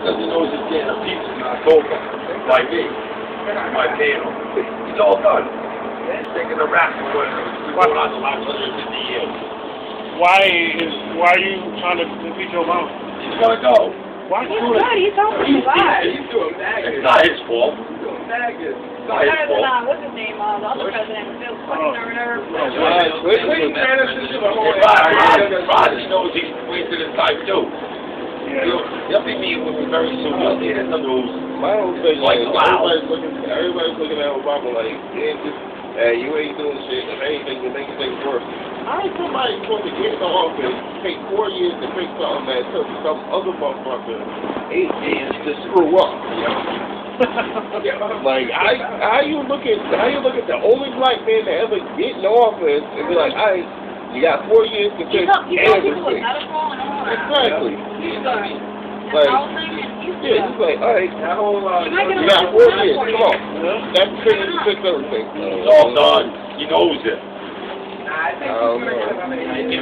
Because he knows he's getting a piece of the sofa by me, my panel. He's all done. He's Taking the rap for what it's going on the last 150 years. Why is why are you trying to impeach Obama? He's gonna go. Why He's do it? good. He's helping He's, the guy. he's doing It's not his fault. It's not his fault. uh, what's his name, uh, the other president, Bill Clinton or whatever. If Rod, Rodney knows he's wasting his time too. Yeah. He'll be meeting with me very soon. You'll see it in the news. My whole thing Like, is wow. everybody's looking, everybody's looking at Obama like, yeah, just, hey, you ain't doing shit. If anything, you're making things worse. How is somebody supposed to get in the office, take four years to fix something that took some other motherfucker eight years to screw up? Like, how, how you look at how you look at the only black man to ever get in office and be like, I, you got four years to He's fix help, he's helping everything. medical and all that. Exactly. He's good. And Like, housing and he's Yeah, good. it's like, all right, That whole, uh, You might get a you got four years. Come on, that's fix fix everything. It's all done. He knows it. I don't know. He's- He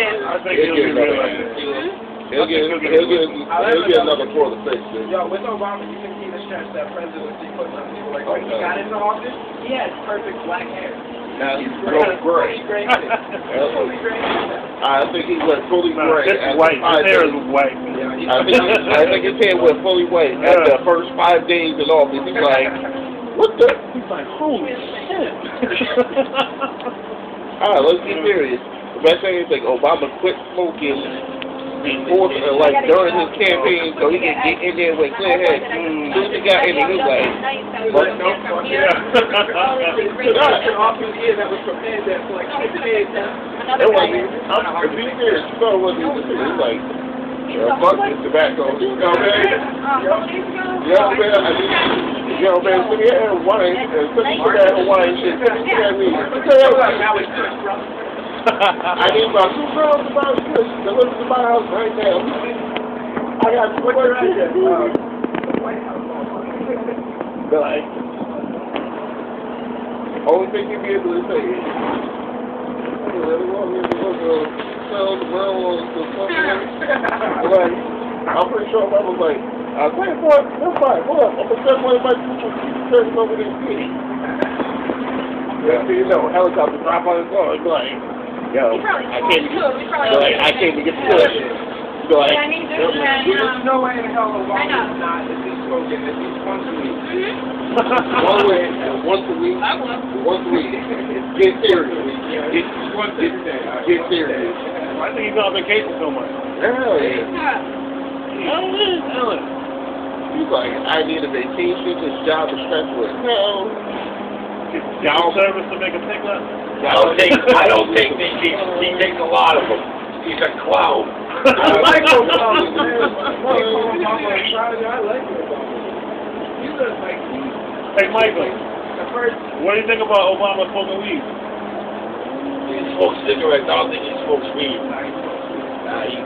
is. I think He'll he'll get be another really. He'll get, he'll get, he'll get another four to fix it. Yo, with Obama, you can see the stretch that presidency puts on people. Like, when he got into office, he had perfect black hair. Now he's Fully gray. gray. Fully gray. I think he went fully gray. it's after white. His hair is days. white. I think he, I think his hair went fully white after the first five days in office. He's like, what the? He's like, holy shit. All right, let's get serious. The best thing is like Obama quit smoking before, uh, like during his campaign, so he can get in there with clear head. As soon as he got in, there, he was like, But no, Yeah. An office here that was prepared that for like six days. Another it guy. wasn't. even- I'm, to be serious, you thought it wasn't even serious. He's like, yeah, fuck this tobacco. You know what I'm saying? Yeah, man, I mean, you know, man, sit here and wine, and sit here and wine shit. Sit here and weed. Sit here and Now wine. I need about two girls about this. Deliver to my house right now. I got two more White House. Like, only thing you be able to say is, to to. Like, I'm pretty sure I was like, I'll tell you what, that's fine. Hold up. I'm to send one of my people to turn over this city. Yeah, so you know, helicopter drop on his. It's like, yo, He probably I can't, too. He probably Be like, I can't even get to push. Be like, Yeah, I mean, there's, There's no way in hell I Obama know. is not at least smoking at least once a week. Mhm. one way, once a week, I will. once a week. Get serious. Get, get, get serious. I think he's on vacation so much. Hell yeah. Yeah. Hell is Ellen. He's like, I need a vacation. This job is stressful as hell. Down service to make a pick up. I don't take, I don't take these, he, he takes a lot of them. He's a clown. I like Obama, man. Fuck Obama on Friday. I like Obama. He looks like he, Hey, Michael, what do you think about Obama smoking weed? He smokes cigarettes. I don't think he smokes weed. Nah, he,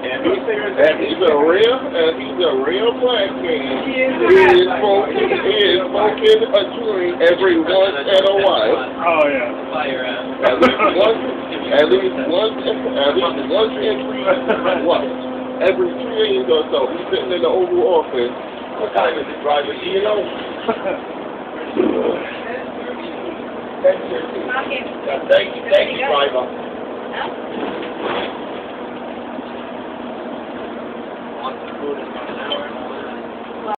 and He And he's a real, and he's a real black man. He is He is smoking, he is smoking a joint every once in a while. Oh, yeah. At least once, at least once, at least once every, what? Every two days or so, he's sitting in the Oval Office. what time is it, driver? Do you know? Thank you, thank you, driver. Lord.